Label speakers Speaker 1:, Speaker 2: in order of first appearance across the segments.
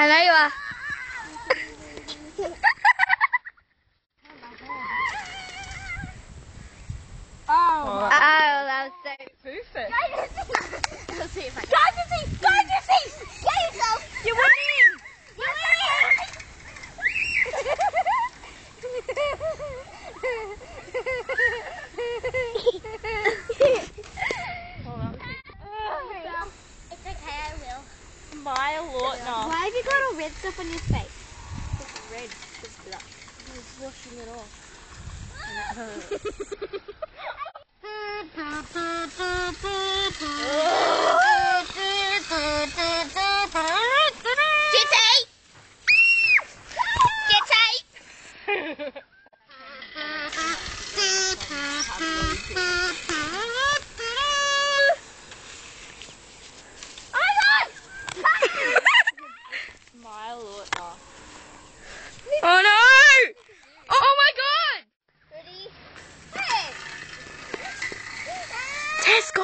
Speaker 1: I know you are. That was so
Speaker 2: perfect.
Speaker 1: Let's see if I
Speaker 3: Go to see! Go to see! Get yourself!
Speaker 2: You're winning!
Speaker 3: You It's okay, I will.
Speaker 2: My lord, no.
Speaker 1: Why have you got all red stuff on your face?
Speaker 2: It's red. It's black.
Speaker 1: It's washing it off.
Speaker 3: Jitty!
Speaker 1: Tesco!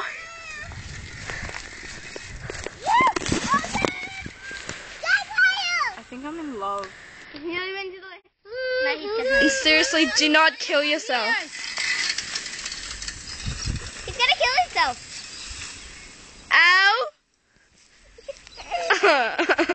Speaker 2: I think I'm in love.
Speaker 1: He only went to the left. No, he's gonna.
Speaker 4: Seriously, do not kill yourself.
Speaker 3: He's gonna kill himself.
Speaker 4: Ow!